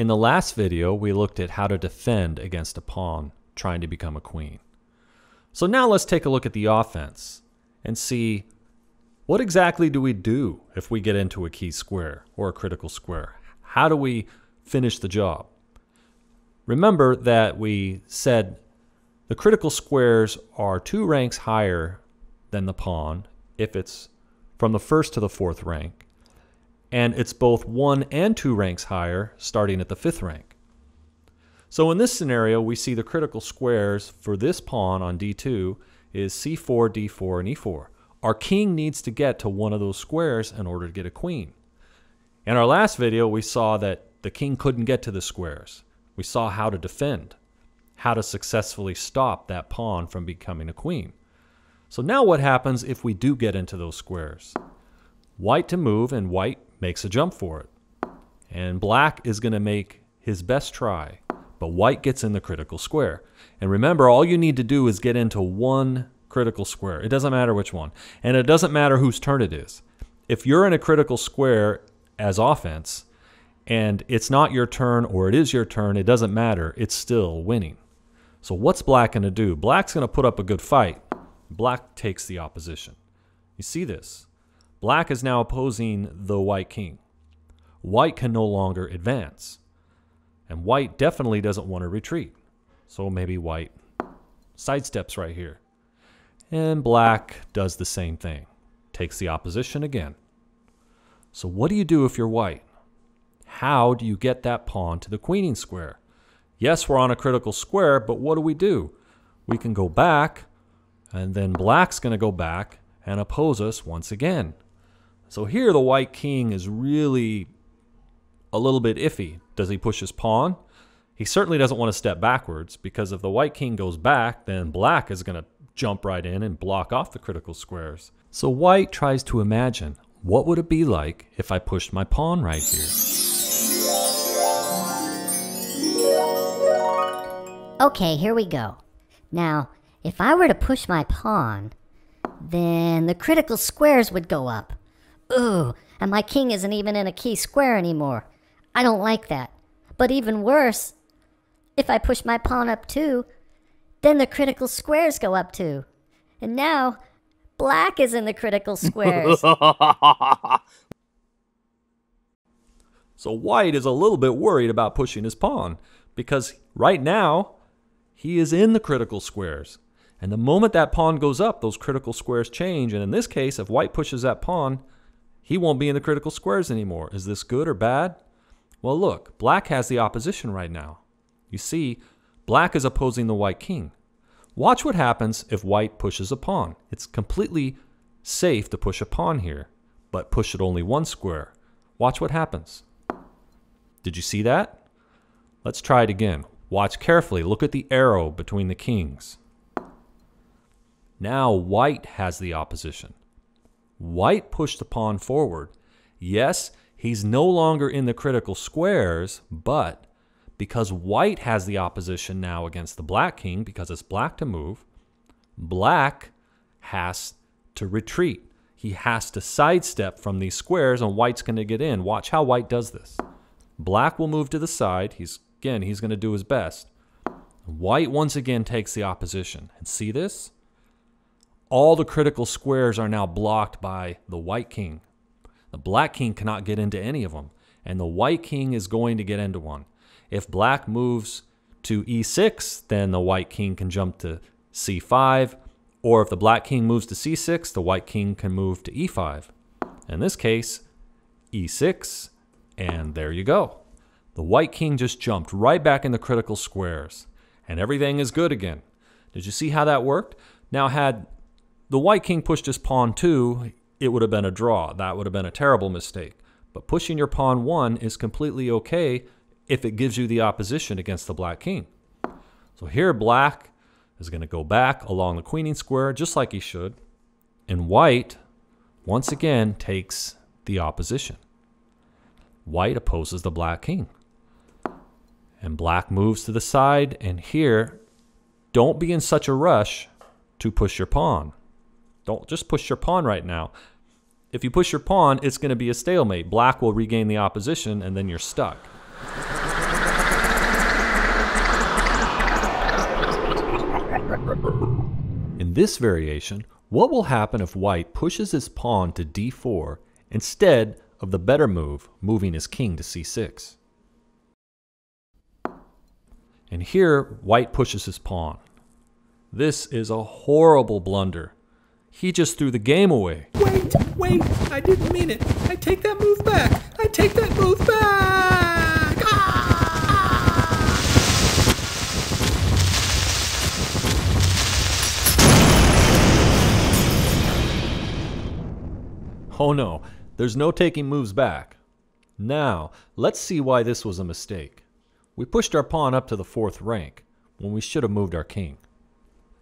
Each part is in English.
In the last video, we looked at how to defend against a pawn trying to become a queen. So now let's take a look at the offense and see what exactly do we do if we get into a key square or a critical square? How do we finish the job? Remember that we said the critical squares are two ranks higher than the pawn if it's from the first to the fourth rank, and it's both one and two ranks higher starting at the fifth rank. So in this scenario, we see the critical squares for this pawn on d2 is c4, d4, and e4. Our king needs to get to one of those squares in order to get a queen. In our last video, we saw that the king couldn't get to the squares. We saw how to defend, how to successfully stop that pawn from becoming a queen. So now what happens if we do get into those squares? White to move, and white makes a jump for it. And black is going to make his best try but white gets in the critical square. And remember, all you need to do is get into one critical square. It doesn't matter which one. And it doesn't matter whose turn it is. If you're in a critical square as offense and it's not your turn or it is your turn, it doesn't matter. It's still winning. So what's black going to do? Black's going to put up a good fight. Black takes the opposition. You see this? Black is now opposing the white king. White can no longer advance. And white definitely doesn't want to retreat. So maybe white sidesteps right here. And black does the same thing, takes the opposition again. So what do you do if you're white? How do you get that pawn to the queening square? Yes, we're on a critical square, but what do we do? We can go back, and then black's going to go back and oppose us once again. So here the white king is really a little bit iffy. Does he push his pawn? He certainly doesn't want to step backwards because if the white king goes back, then black is going to jump right in and block off the critical squares. So white tries to imagine what would it be like if I pushed my pawn right here? Okay, here we go. Now, if I were to push my pawn, then the critical squares would go up. Ooh, and my king isn't even in a key square anymore. I don't like that. But even worse, if I push my pawn up too, then the critical squares go up too. And now, black is in the critical squares. so white is a little bit worried about pushing his pawn because right now he is in the critical squares. And the moment that pawn goes up, those critical squares change. And in this case, if white pushes that pawn, he won't be in the critical squares anymore. Is this good or bad? Well, look, black has the opposition right now. You see, black is opposing the white king. Watch what happens if white pushes a pawn. It's completely safe to push a pawn here, but push it only one square. Watch what happens. Did you see that? Let's try it again. Watch carefully. Look at the arrow between the kings. Now white has the opposition. White pushed the pawn forward. Yes, He's no longer in the critical squares, but because white has the opposition now against the black king, because it's black to move, black has to retreat. He has to sidestep from these squares, and white's going to get in. Watch how white does this. Black will move to the side. He's again, he's going to do his best. White once again takes the opposition. And see this? All the critical squares are now blocked by the white king. The black king cannot get into any of them, and the white king is going to get into one. If black moves to e6, then the white king can jump to c5, or if the black king moves to c6, the white king can move to e5. In this case, e6, and there you go. The white king just jumped right back in the critical squares, and everything is good again. Did you see how that worked? Now, had the white king pushed his pawn too, it would have been a draw. That would have been a terrible mistake. But pushing your pawn one is completely okay if it gives you the opposition against the black king. So here black is going to go back along the queening square just like he should. And white, once again, takes the opposition. White opposes the black king. And black moves to the side. And here, don't be in such a rush to push your pawn. Don't just push your pawn right now. If you push your pawn, it's going to be a stalemate. Black will regain the opposition, and then you're stuck. In this variation, what will happen if white pushes his pawn to d4 instead of the better move, moving his king to c6? And here, white pushes his pawn. This is a horrible blunder. He just threw the game away. Wait, wait, I didn't mean it. I take that move back. I take that move back. Ah! Oh no, there's no taking moves back. Now, let's see why this was a mistake. We pushed our pawn up to the fourth rank when we should have moved our king.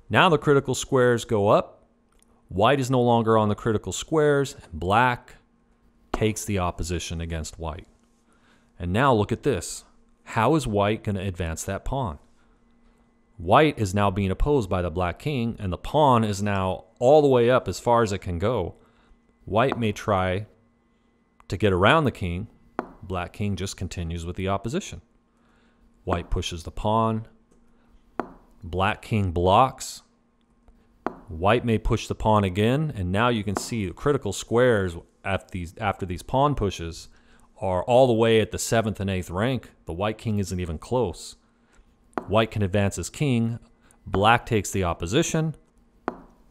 Now the critical squares go up. White is no longer on the critical squares, black takes the opposition against white. And now look at this. How is white going to advance that pawn? White is now being opposed by the black king, and the pawn is now all the way up as far as it can go. White may try to get around the king. Black king just continues with the opposition. White pushes the pawn. Black king blocks. White may push the pawn again, and now you can see the critical squares after these, after these pawn pushes are all the way at the seventh and eighth rank. The white king isn't even close. White can advance his king. Black takes the opposition.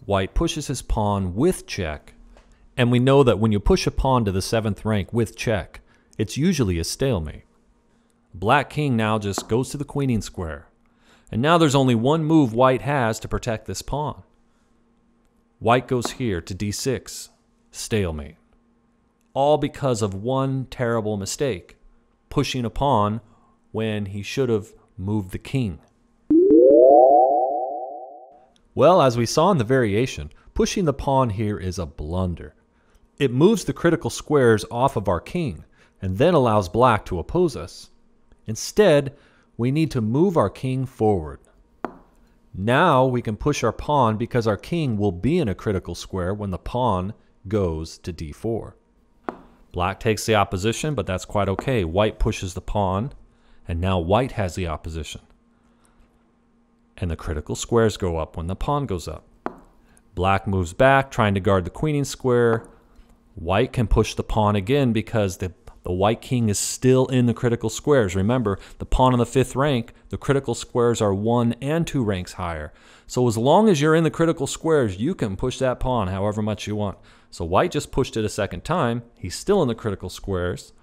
White pushes his pawn with check. And we know that when you push a pawn to the seventh rank with check, it's usually a stalemate. Black king now just goes to the queening square. And now there's only one move white has to protect this pawn. White goes here to d6, stalemate. All because of one terrible mistake, pushing a pawn when he should have moved the king. Well, as we saw in the variation, pushing the pawn here is a blunder. It moves the critical squares off of our king, and then allows black to oppose us. Instead, we need to move our king forward. Now we can push our pawn because our king will be in a critical square when the pawn goes to d4. Black takes the opposition, but that's quite okay. White pushes the pawn, and now white has the opposition. And the critical squares go up when the pawn goes up. Black moves back, trying to guard the queening square. White can push the pawn again because the, the white king is still in the critical squares. Remember, the pawn on the fifth rank, the critical squares are one and two ranks higher. So as long as you're in the critical squares, you can push that pawn however much you want. So white just pushed it a second time. He's still in the critical squares.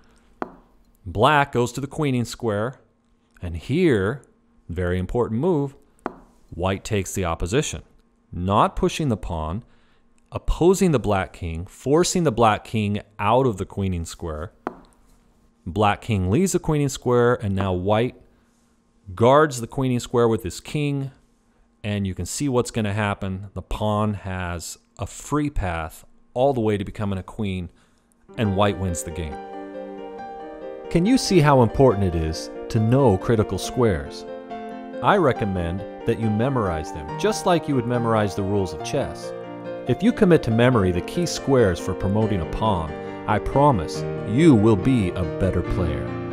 Black goes to the queening square. And here, very important move, white takes the opposition. Not pushing the pawn, opposing the black king, forcing the black king out of the queening square. Black king leaves the queening square, and now white guards the queening square with his king. And you can see what's going to happen. The pawn has a free path all the way to becoming a queen, and white wins the game. Can you see how important it is to know critical squares? I recommend that you memorize them, just like you would memorize the rules of chess. If you commit to memory the key squares for promoting a pawn, I promise you will be a better player.